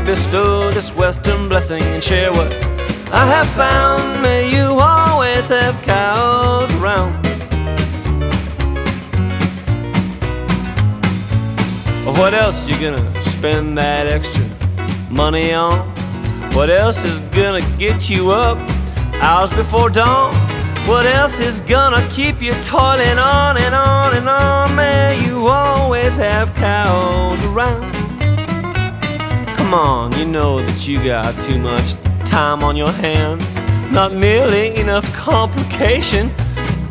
bestow this western blessing and share what I have found. May you always have cows around. What else you gonna spend that extra money on? What else is gonna get you up hours before dawn? What else is gonna keep you toiling on and on and on? May you always have cows around. Come on, you know that you got too much time on your hands. Not nearly enough complication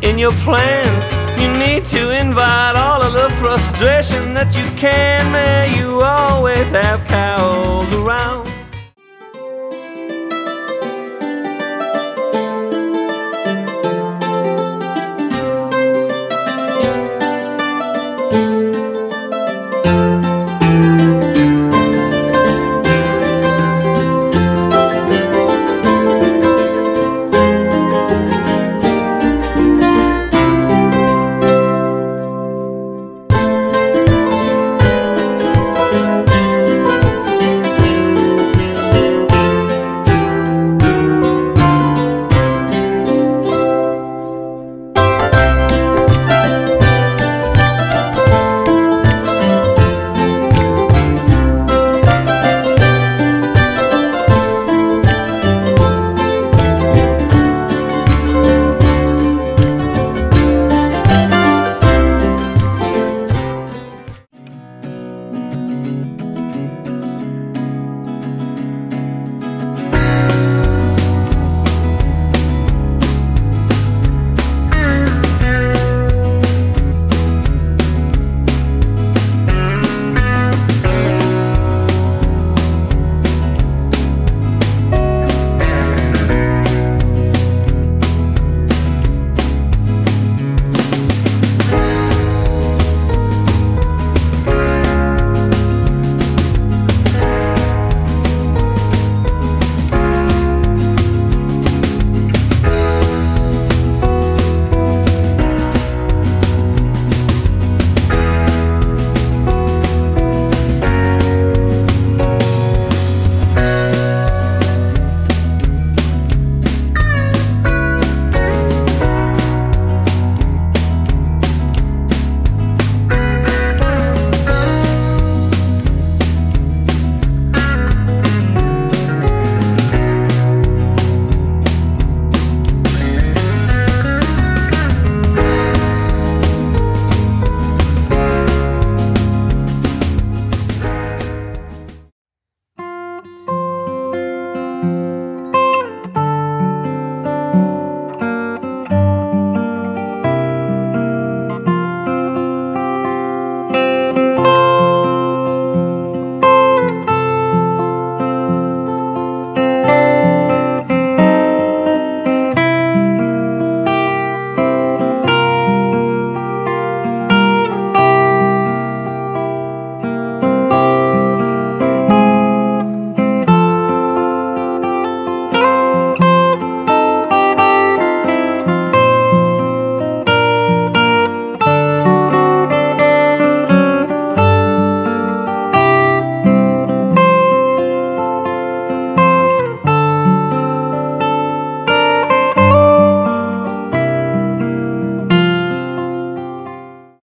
in your plans. You need to invite all of the frustration that you can. May you always have cows around.